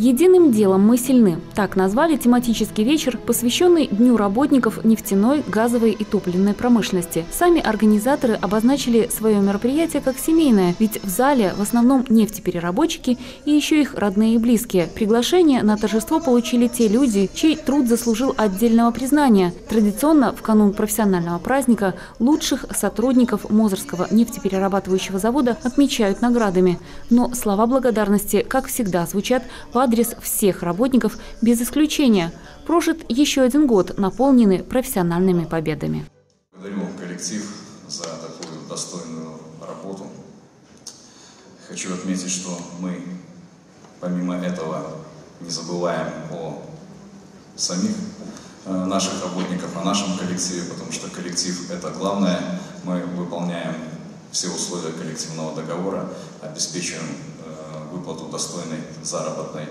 Единым делом мы сильны. Так назвали тематический вечер, посвященный Дню работников нефтяной, газовой и топливной промышленности. Сами организаторы обозначили свое мероприятие как семейное, ведь в зале в основном нефтепереработчики и еще их родные и близкие. Приглашение на торжество получили те люди, чей труд заслужил отдельного признания. Традиционно в канун профессионального праздника лучших сотрудников Мозырского нефтеперерабатывающего завода отмечают наградами. Но слова благодарности, как всегда, звучат в адрес всех работников без исключения. Прожит еще один год, наполненный профессиональными победами. Благодарю коллектив за такую достойную работу. Хочу отметить, что мы, помимо этого, не забываем о самих э, наших работников, о нашем коллективе, потому что коллектив – это главное. Мы выполняем все условия коллективного договора, обеспечиваем выплату достойной заработной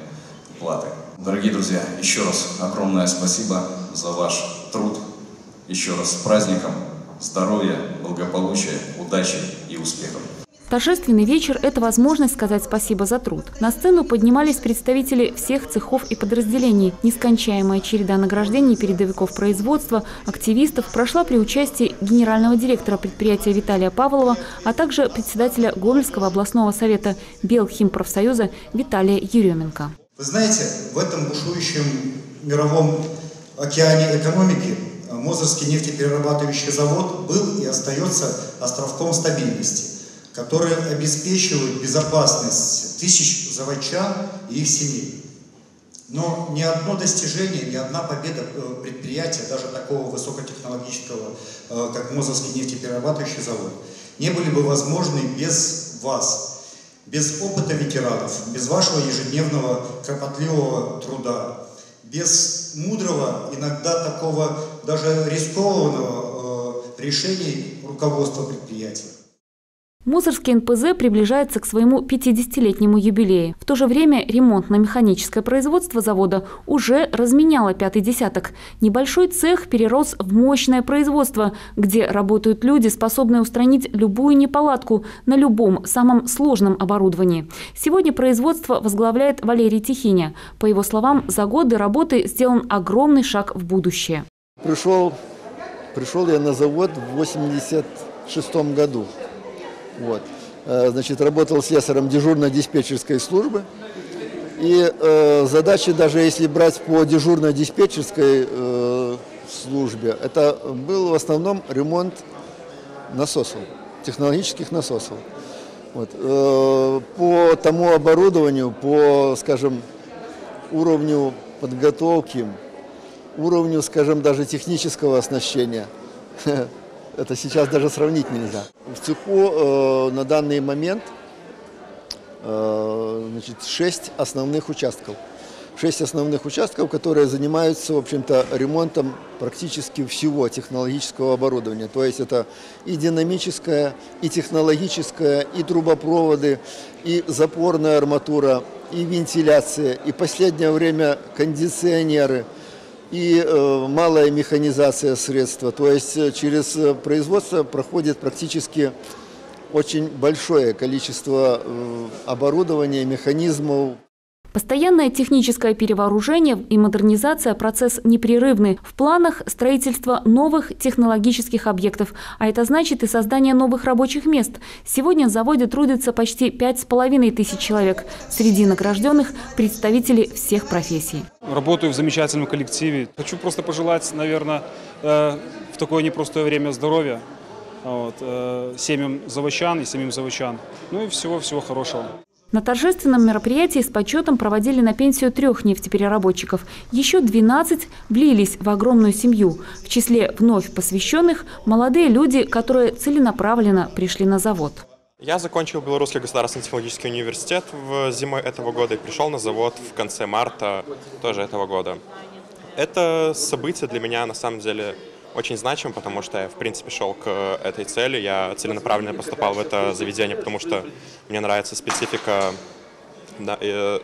платы. Дорогие друзья, еще раз огромное спасибо за ваш труд. Еще раз с праздником, здоровья, благополучия, удачи и успехов. Торжественный вечер – это возможность сказать спасибо за труд. На сцену поднимались представители всех цехов и подразделений. Нескончаемая череда награждений передовиков производства, активистов прошла при участии генерального директора предприятия Виталия Павлова, а также председателя Гомельского областного совета Белхимпрофсоюза Виталия Еременко. Вы знаете, в этом бушующем мировом океане экономики Мозырский нефтеперерабатывающий завод был и остается островком стабильности – которые обеспечивают безопасность тысяч заводчан и их семей. Но ни одно достижение, ни одна победа э, предприятия, даже такого высокотехнологического, э, как Мозовский нефтеперерабатывающий завод, не были бы возможны без вас, без опыта ветеранов, без вашего ежедневного кропотливого труда, без мудрого, иногда такого даже рискованного э, решений руководства предприятия. Мусорский НПЗ приближается к своему 50-летнему юбилею. В то же время ремонтно-механическое производство завода уже разменяло пятый десяток. Небольшой цех перерос в мощное производство, где работают люди, способные устранить любую неполадку на любом самом сложном оборудовании. Сегодня производство возглавляет Валерий Тихиня. По его словам, за годы работы сделан огромный шаг в будущее. Пришел, пришел я на завод в 86 году. Вот. Э, значит, работал слесарем дежурно-диспетчерской службы. И э, задачи, даже если брать по дежурно-диспетчерской э, службе, это был в основном ремонт насосов, технологических насосов. Вот. Э, по тому оборудованию, по, скажем, уровню подготовки, уровню, скажем, даже технического оснащения Это сейчас даже сравнить нельзя. В цеху э, на данный момент э, значит, 6 основных участков. Шесть основных участков, которые занимаются, в общем-то, ремонтом практически всего технологического оборудования. То есть это и динамическое, и технологическое, и трубопроводы, и запорная арматура, и вентиляция, и последнее время кондиционеры – и э, малая механизация средства. То есть э, через э, производство проходит практически очень большое количество оборудования, механизмов. Постоянное техническое перевооружение и модернизация – процесс непрерывный. В планах строительство новых технологических объектов, а это значит и создание новых рабочих мест. Сегодня в заводе трудится почти пять с половиной тысяч человек. Среди награжденных – представители всех профессий. Работаю в замечательном коллективе. Хочу просто пожелать, наверное, э, в такое непростое время здоровья вот, э, семьям заводчан и семьям заводчан. Ну и всего-всего хорошего. На торжественном мероприятии с почетом проводили на пенсию трех нефтепереработчиков. Еще 12 влились в огромную семью. В числе вновь посвященных – молодые люди, которые целенаправленно пришли на завод. Я закончил Белорусский государственный технологический университет в зимой этого года и пришел на завод в конце марта тоже этого года. Это событие для меня на самом деле очень значим, потому что я, в принципе, шел к этой цели. Я целенаправленно поступал в это заведение, потому что мне нравится специфика э,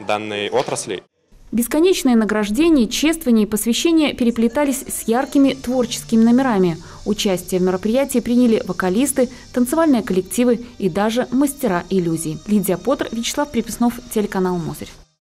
данной отрасли. Бесконечные награждения, чествования и посвящения переплетались с яркими творческими номерами. Участие в мероприятии приняли вокалисты, танцевальные коллективы и даже мастера иллюзий. Лидия Поттер, Вячеслав Приписнов, телеканал «Мозырь».